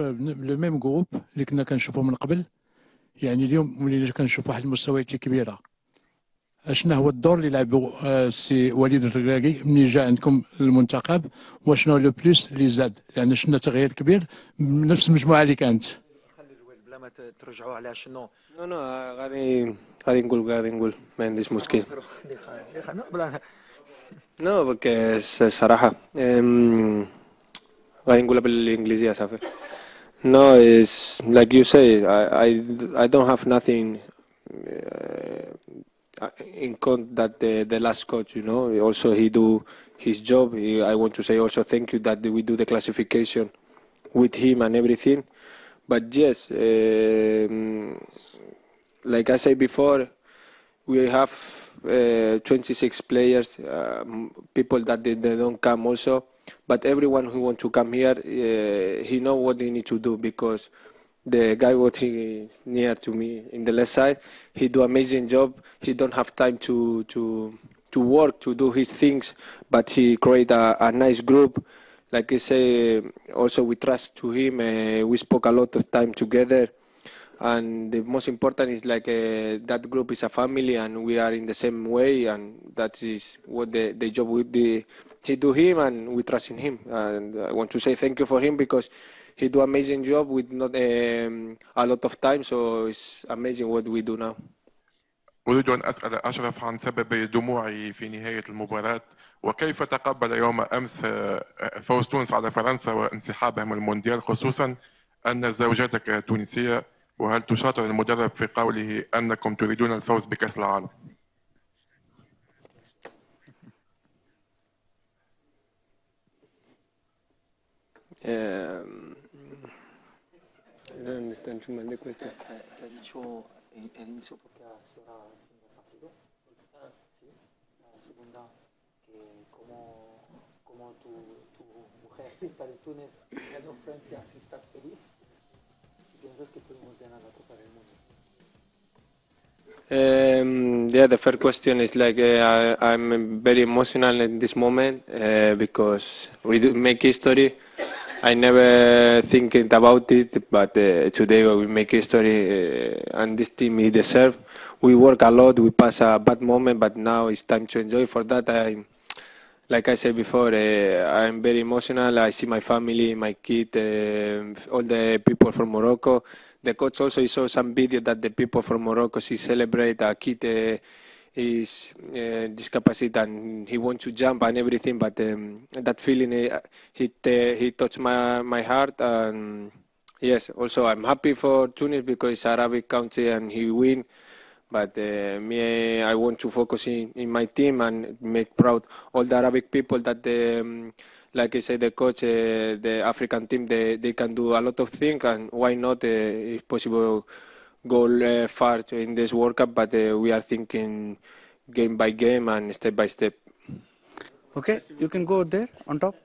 لو ميم جروب اللي كنا كنشوفوا من قبل. يعني اليوم ولينا كنشوف واحد المستويات كبيرة. اشنا هو الدور اللي لعبوا آه، السي وليد الركراكي ملي جا عندكم المنتخب؟ وشنو لو بلوس اللي زاد؟ لأن شفنا تغيير كبير؟ نفس المجموعة اللي كانت. خلي بلا ما ترجعوا على شنو No, no, غادي غادي نقول غادي نقول ما عنديش مشكل. s- صراحة em, غادي نقولها بالإنجليزية صافي. No, it's like you say. I I, I don't have nothing uh, in con that the, the last coach. You know, also he do his job. He, I want to say also thank you that we do the classification with him and everything. But yes, um, like I said before, we have uh, 26 players, um, people that they, they don't come also. But everyone who want to come here, uh, he know what they need to do because the guy what he near to me in the left side, he do amazing job. He don't have time to to to work to do his things, but he create a, a nice group. Like I say, also we trust to him. Uh, we spoke a lot of time together and the most important is like uh, that group is a family and we are in the same way and that is what the, the job we the, he do him and we trust in him and I want to say thank you for him because he do amazing job with not um, a lot of time so it's amazing what we do now أريد أن أسأل أشرف عن سبب دموعي في نهاية المباراة وكيف تقبل يوم أمس آه، فوز تونس على فرنسا وانسحابها من المونديال خصوصا أن زوجتك تونسية وهل تشاطر المدرب في قوله أنكم تريدون الفوز بكأس العالم؟ um, eh, all'inizio perché il fin del partito. Ah, sí. La segunda, que como, como tu, tu mujer está de Túnez, ganó Francia, si estás feliz, piensas que podemos ganar la Copa del Mundo. Um, yeah, the first question is like uh, I, I'm very emotional in this moment uh, because we do make history. I never thinking about it, but uh, today we make history, uh, and this team we deserve. We work a lot. We pass a bad moment, but now it's time to enjoy. For that, I, like I said before, uh, I'm very emotional. I see my family, my kid, uh, all the people from Morocco. The coach also saw some video that the people from Morocco she celebrate a kid uh, is uh, discapacited and he wants to jump and everything. But um, that feeling uh, he uh, he touched my my heart and yes, also I'm happy for Tunis because it's Arabic country and he win. But uh, me, I want to focus in, in my team and make proud all the Arabic people that, um, like I said, the coach, uh, the African team, they, they can do a lot of things and why not, uh, if possible, go uh, far in this World Cup. But uh, we are thinking game by game and step by step. Okay, you can go there on top.